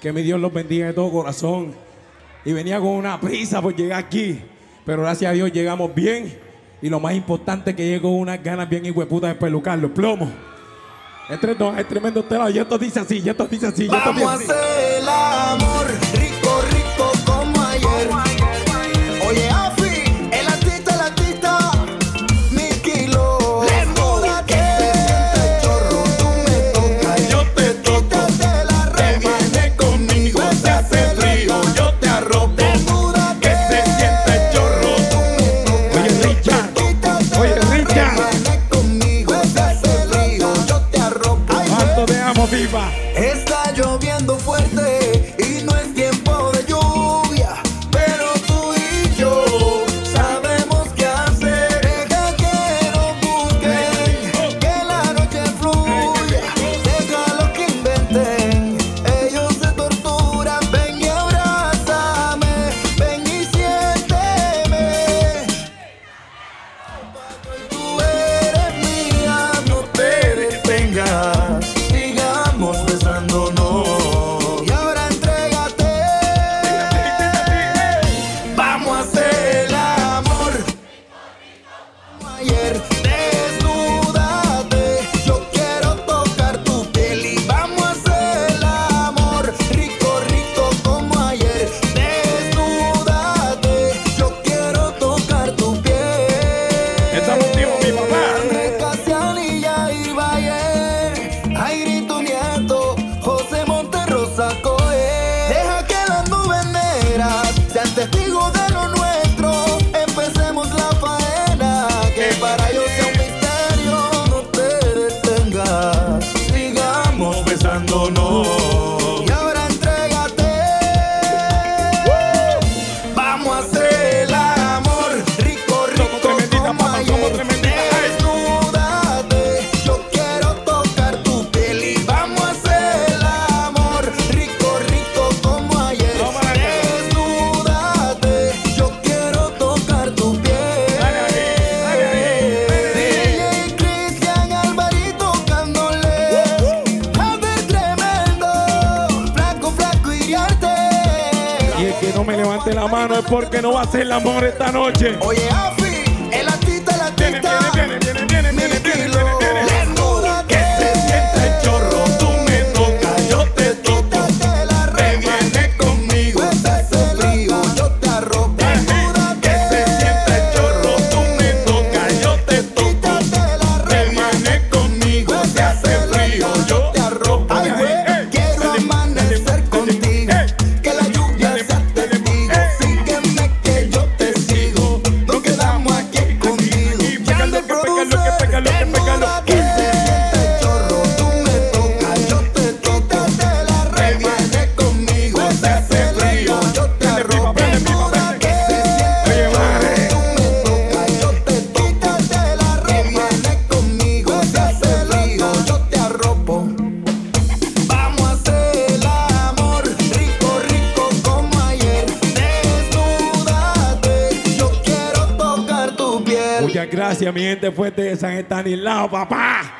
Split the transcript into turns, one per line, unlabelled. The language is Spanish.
Que mi Dios los bendiga de todo corazón. Y venía con una prisa por llegar aquí. Pero gracias a Dios llegamos bien. Y lo más importante que llegó unas ganas bien hijueputas de pelucarlo. Plomo. Este es tremendo telado. Y esto dice así, y esto dice así, y esto dice así.
A hacer el amor.
viva.
Está lloviendo fuerte. ayer. Y el que no
me levante la mano es porque no va a ser el amor esta noche.
Oye, Afi, el artista, el artista.
Viene, viene, viene, viene, viene. Gracias, mi gente fuerte de San Estanislao, papá.